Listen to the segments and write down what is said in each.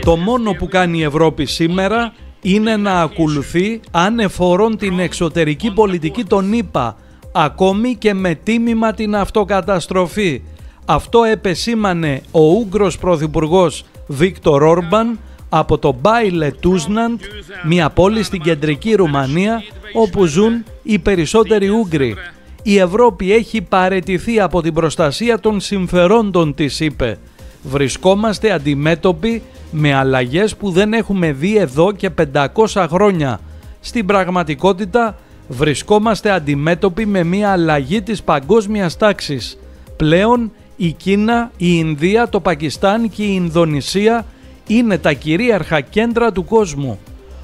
Το μόνο που κάνει η Ευρώπη σήμερα είναι να ακολουθεί ανεφορών την εξωτερική πολιτική των ΗΠΑ, ακόμη και με τίμημα την αυτοκαταστροφή. Αυτό επεσήμανε ο Ούγγρος Πρωθυπουργός Βίκτορ Όρμπαν από το Μπάιλε Τούσναντ, μια πόλη στην κεντρική Ρουμανία όπου ζουν οι περισσότεροι Ούγγροι. Η Ευρώπη έχει παρετηθεί από την προστασία των συμφερόντων της, είπε. Βρισκόμαστε αντιμέτωποι με αλλαγές που δεν έχουμε δει εδώ και 500 χρόνια. Στην πραγματικότητα βρισκόμαστε αντιμέτωποι με μια αλλαγή της παγκόσμιας τάξης. Πλέον η Κίνα, η Ινδία, το Πακιστάν και η Ινδονησία είναι τα κυρίαρχα κέντρα του κόσμου.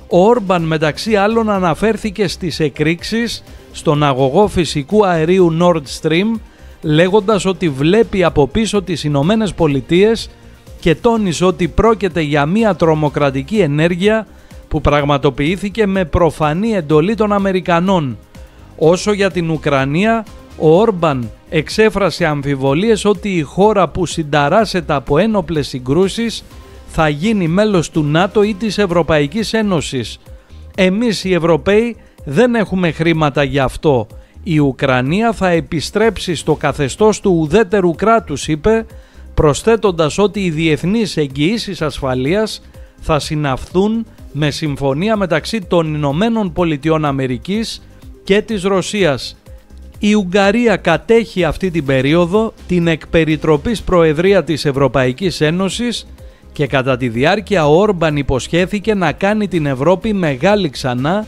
Ο Όρμπαν μεταξύ άλλων αναφέρθηκε στις εκρήξεις στον αγωγό φυσικού αερίου Nord Stream λέγοντας ότι βλέπει από πίσω τις Ηνωμένες Πολιτείες και τόνισε ότι πρόκειται για μια τρομοκρατική ενέργεια που πραγματοποιήθηκε με προφανή εντολή των Αμερικανών. Όσο για την Ουκρανία, ο Όρμπαν εξέφρασε αμφιβολίες ότι η χώρα που συνταράσσεται από ένοπλες συγκρούσεις θα γίνει μέλος του ΝΑΤΟ ή της Ευρωπαϊκής Ένωσης. Εμείς οι Ευρωπαίοι δεν έχουμε χρήματα γι' αυτό. Η Ουκρανία θα επιστρέψει στο καθεστώς του ουδέτερου κράτους, είπε, προσθέτοντας ότι οι διεθνείς εγγυήσεις ασφαλείας θα συναυθούν με συμφωνία μεταξύ των Ηνωμένων Πολιτειών Αμερικής και της Ρωσίας. Η Ουγγαρία κατέχει αυτή την περίοδο την εκπεριτροπής Προεδρία της Ευρωπαϊκής Ένωσης και κατά τη διάρκεια ο Όρμπαν υποσχέθηκε να κάνει την Ευρώπη μεγάλη ξανά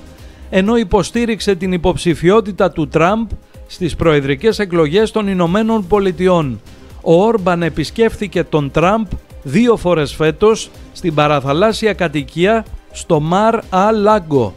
ενώ υποστήριξε την υποψηφιότητα του Τραμπ στις προεδρικές εκλογές των Ηνωμένων Πολιτειών. Ο Όρμπαν επισκέφθηκε τον Τραμπ δύο φορές φέτος στην παραθαλάσσια κατοικία στο Μαρ Α Λάγκο.